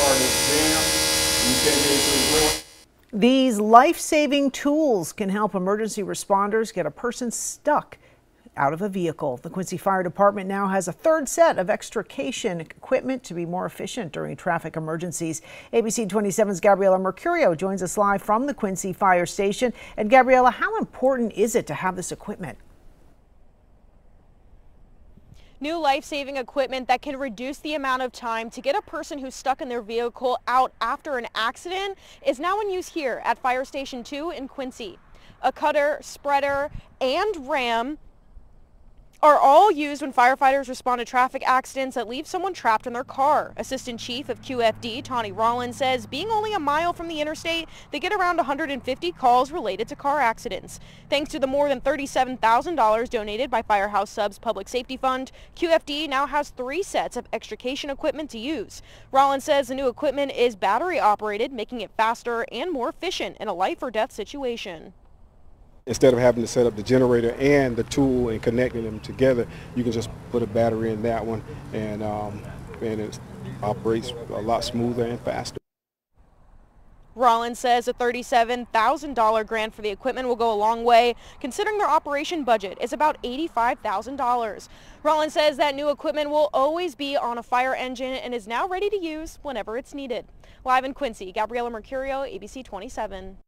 you can't get into the door. These life-saving tools can help emergency responders get a person stuck out of a vehicle. The Quincy Fire Department now has a third set of extrication equipment to be more efficient during traffic emergencies. ABC 27's Gabriela Mercurio joins us live from the Quincy Fire Station. And Gabriela, how important is it to have this equipment? New life-saving equipment that can reduce the amount of time to get a person who's stuck in their vehicle out after an accident is now in use here at Fire Station 2 in Quincy. A cutter, spreader, and ram are all used when firefighters respond to traffic accidents that leave someone trapped in their car. Assistant Chief of QFD, Tawny Rollins, says being only a mile from the interstate, they get around 150 calls related to car accidents. Thanks to the more than $37,000 donated by Firehouse Subs Public Safety Fund, QFD now has three sets of extrication equipment to use. Rollins says the new equipment is battery operated, making it faster and more efficient in a life or death situation. Instead of having to set up the generator and the tool and connecting them together, you can just put a battery in that one and, um, and it operates a lot smoother and faster. Rollins says a $37,000 grant for the equipment will go a long way, considering their operation budget is about $85,000. Rollins says that new equipment will always be on a fire engine and is now ready to use whenever it's needed. Live in Quincy, Gabriela Mercurio, ABC 27.